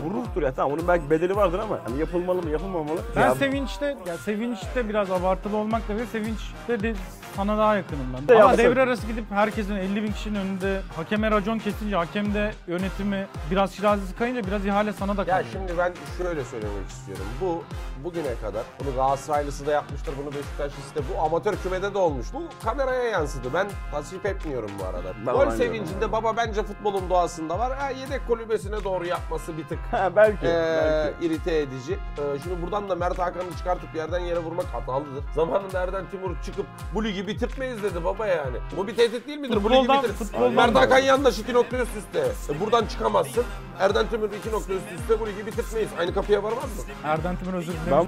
Bu ruhtur ya tamam onun belki bedeli vardır ama hani yapılmalı mı yapılmamalı. Ben ya, sevinçte, ya sevinçte biraz abartılı olmakla ve sevinçte de sana daha yakınım ben. De Ama yapsak. devre arası gidip herkesin 50 bin kişinin önünde hakeme racon kesince hakem de yönetimi biraz şirazesi kayınca biraz ihale sana da Ya kalıyor. şimdi ben şöyle söylemek istiyorum. Bu bugüne kadar bunu Galatasaraylısı da yapmıştır, bunu Beşiktaşlısı da bu amatör kümede de olmuş. Bu kameraya yansıdı. Ben tasvip etmiyorum bu arada. Ben Gol sevincinde baba bence futbolun doğasında var. Ha, yedek kulübesine doğru yapması bir tık Ha, belki, ee, belki. irite edici. Ee, şimdi buradan da Mert Hakan'ı çıkartıp yerden yere vurmak hatalıdır. Zamanında Erden Timur çıkıp bu ligi bitirtmeyiz dedi baba yani. Bu bir tehdit değil midir? bu Futboldan- ligi bitir. futboldan- Mert Hakan yandaş iki nokta üst üste. E, buradan çıkamazsın. Erden Timur iki nokta üst üste bu ligi bitirtmeyiz. Aynı kapıya varmaz mı? Erden Timur özür dilemiş. Ben